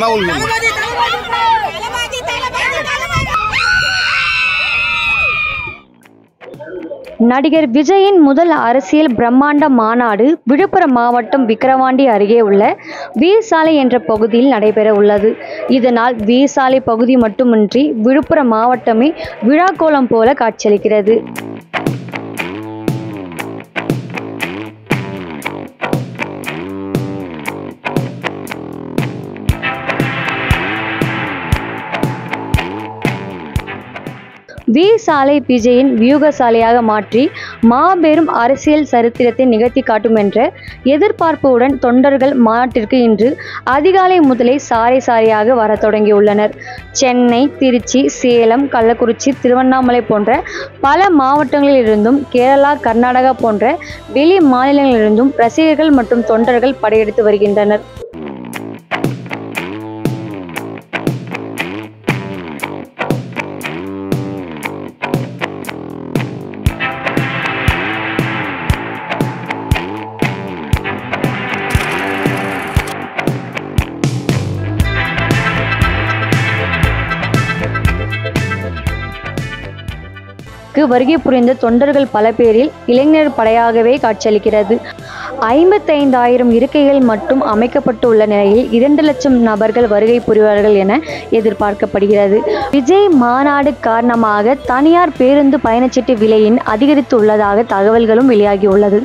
தளபதி. நடிகர் விஜயின் முதல் அரசியல் பிரம்மாண்ட மாநாடு விழுப்புரம் மாவட்டம் விக்கிரவாண்டி அருகே உள்ள வீர்சாலை என்ற பகுதியில் நடைபெற உள்ளது. இதனால் வீர்சாலை பகுதி மட்டுமின்றி விழுப்புரம் மாவட்டமே விழாக்கோலம் போல காட்சியளிக்கிறது. வி சாலை பிஜேயின் வியூக சாலையாக மாற்றி மாபெரும் அரசியல் சரித்திரத்தை நிகழ்த்தி காட்டும் என்ற எதிர்பார்ப்புடன் தொண்டர்கள் மாநாட்டிற்கு இன்று அதிகாலை முதலே சாறை சாறையாக வரத் தொடங்கியுள்ளனர். சென்னை திருச்சி சேலம் கள்ளக்குறிச்சி திருவண்ணாமலை போன்ற பல மாவட்டங்களிலிருந்தும் கேரளா கர்நாடகா போன்ற வெளி மாநிலங்களிலிருந்தும் ரசிகர்கள் மற்றும் தொண்டர்கள் படையெடுத்து வருகின்றனர். க்கு வருகை புரிந்த தொண்டர்கள் பல பேரில் இளைஞர் படையாகவே காட்சியளிக்கிறது. ஐம்பத்தைந்தாயிரம் இருக்கைகள் மட்டும் அமைக்கப்பட்டுள்ள நிலையில் இரண்டு லட்சம் நபர்கள் வருகை புரிவார்கள் என எதிர்பார்க்கப்படுகிறது. விஜய் மாநாடு காரணமாக தனியார் பேருந்து பயணச்சீட்டு விலையின் அதிகரித்துள்ளதாக தகவல்களும் வெளியாகியுள்ளது.